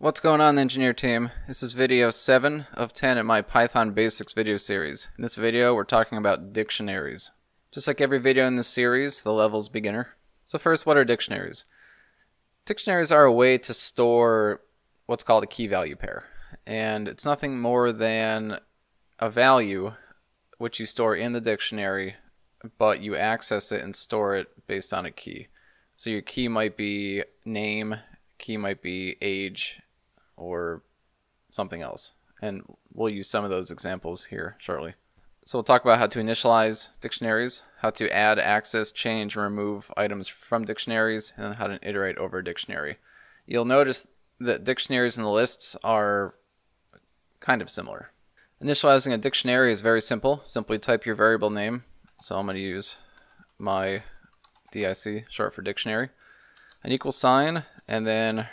What's going on engineer team? This is video 7 of 10 in my Python basics video series. In this video we're talking about dictionaries. Just like every video in this series, the level's beginner. So first, what are dictionaries? Dictionaries are a way to store what's called a key value pair. And it's nothing more than a value which you store in the dictionary, but you access it and store it based on a key. So your key might be name, key might be age, or something else. And we'll use some of those examples here shortly. So we'll talk about how to initialize dictionaries, how to add, access, change, and remove items from dictionaries, and how to iterate over a dictionary. You'll notice that dictionaries and the lists are kind of similar. Initializing a dictionary is very simple. Simply type your variable name. So I'm going to use my DIC, short for dictionary, an equal sign, and then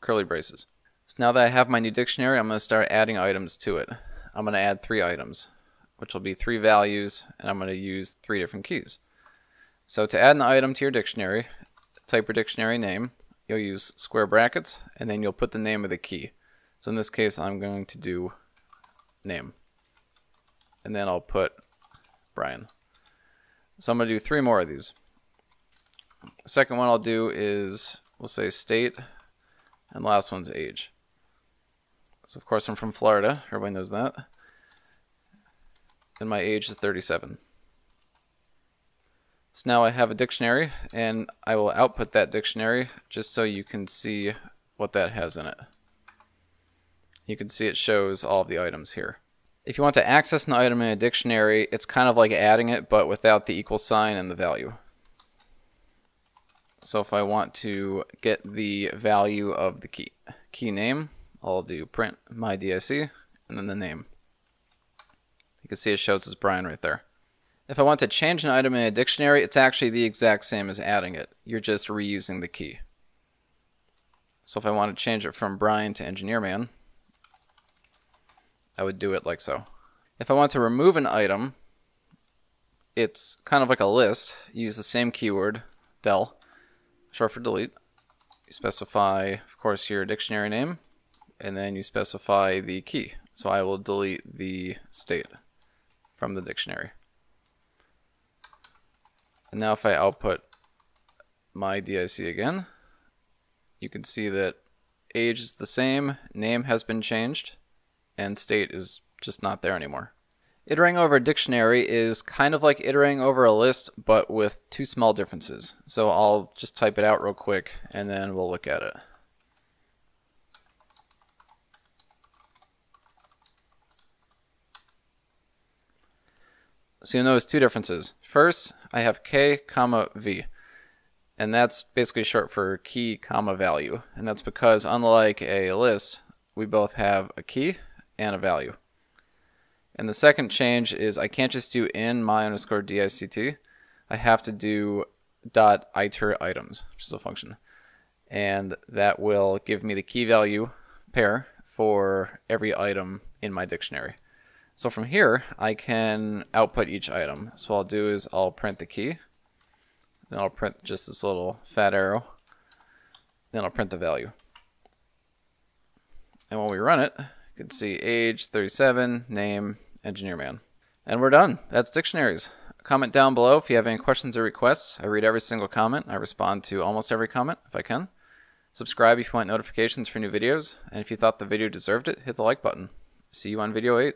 curly braces. So now that I have my new dictionary, I'm going to start adding items to it. I'm going to add three items, which will be three values, and I'm going to use three different keys. So to add an item to your dictionary, type your dictionary name, you'll use square brackets, and then you'll put the name of the key. So in this case, I'm going to do name. And then I'll put Brian. So I'm going to do three more of these. The second one I'll do is, we'll say state, and the last one's age. So of course I'm from Florida. Everybody knows that. And my age is 37. So now I have a dictionary and I will output that dictionary just so you can see what that has in it. You can see it shows all of the items here. If you want to access an item in a dictionary, it's kind of like adding it, but without the equal sign and the value. So if I want to get the value of the key, key name, I'll do print my DIC and then the name. You can see it shows as Brian right there. If I want to change an item in a dictionary, it's actually the exact same as adding it. You're just reusing the key. So if I want to change it from Brian to Engineer Man, I would do it like so. If I want to remove an item, it's kind of like a list. You use the same keyword, del, short for delete. You specify, of course, your dictionary name, and then you specify the key. So I will delete the state from the dictionary. And now if I output my DIC again, you can see that age is the same, name has been changed, and state is just not there anymore. Iterating over a dictionary is kind of like iterating over a list, but with two small differences. So I'll just type it out real quick, and then we'll look at it. So you'll notice two differences. First, I have k comma v, and that's basically short for key comma value. And that's because unlike a list, we both have a key and a value. And the second change is I can't just do in my underscore dict. I have to do dot iteritems, which is a function. And that will give me the key value pair for every item in my dictionary. So from here, I can output each item. So what I'll do is I'll print the key. Then I'll print just this little fat arrow. Then I'll print the value. And when we run it, you can see age, 37, name, engineer man. And we're done. That's dictionaries. Comment down below if you have any questions or requests. I read every single comment. I respond to almost every comment if I can. Subscribe if you want notifications for new videos. And if you thought the video deserved it, hit the like button. See you on video 8.